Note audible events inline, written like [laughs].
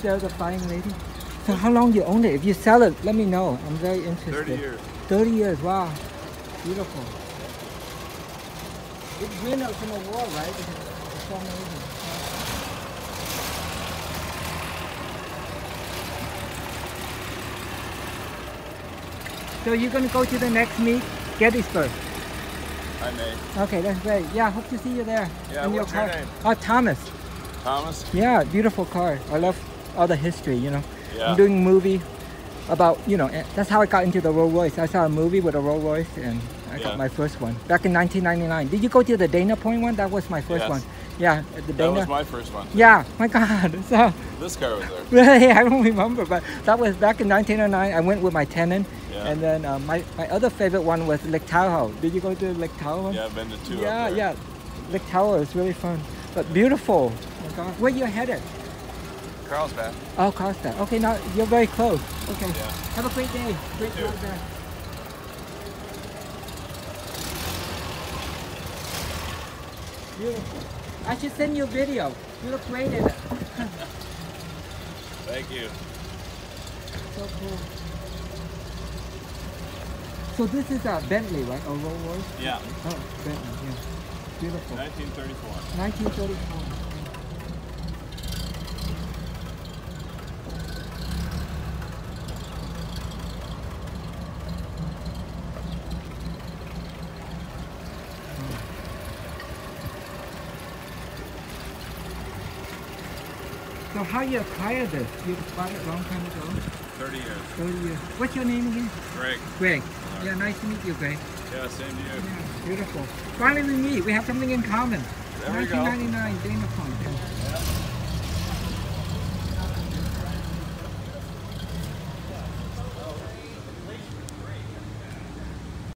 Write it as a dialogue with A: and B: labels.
A: There the flying lady? So how long you own it? If you sell it, let me know. I'm very interested.
B: 30 years.
A: 30 years, wow. Beautiful. It's winner from a war, right? It's, so amazing. So you're gonna go to the next meet, Gettysburg.
B: I may.
A: Okay, that's great. Yeah, hope to see you there.
B: Yeah,
A: in
B: what's your
A: car.
B: name?
A: Oh, Thomas.
B: Thomas?
A: Yeah, beautiful car. I love all the history, you know.
B: Yeah.
A: I'm doing a movie about, you know, that's how I got into the Rolls Royce. I saw a movie with a Rolls Royce and I
B: Yeah.
A: got my first one back in 1999. Did you go to the Dana Point one? That was my first
B: Yes.
A: one. Yeah, the
B: That
A: Dana.
B: was my first one.
A: yeah, my God. [laughs] So,
B: This car was there. [laughs]
A: really, I don't remember, but that was back in 1909. I went with my tenant.
B: Yeah.
A: And then uh, my, my other favorite one was Lake Tahoe. Did you go to Lake Tahoe?
B: Yeah, I've been to two.
A: Yeah, yeah. Lake Tahoe is really fun, but beautiful. Oh my God. Where you headed?
B: Carlsbad.
A: Oh, Costa. Okay, now you're very close. Okay.
B: Yeah.
A: Have a great day. Great job there. Beautiful. I should send you a video. You look great in it.
B: Thank you. [laughs]
A: So cool. So this is a Bentley, right? Oh, a Rolls Royce?
B: Yeah.
A: Oh, Bentley. Yeah. Beautiful.
B: 1934.
A: 1934. So how you acquired this? You acquired it a long time ago?
B: 30 years.
A: 30 years. What's your name again?
B: Greg.
A: Greg. Uh, yeah, nice to meet you, Greg.
B: Yeah, same to you.
A: Yeah, beautiful. Finally we meet. We have something in common.
B: There we go.
A: 1999 Dana Point.
B: Yeah.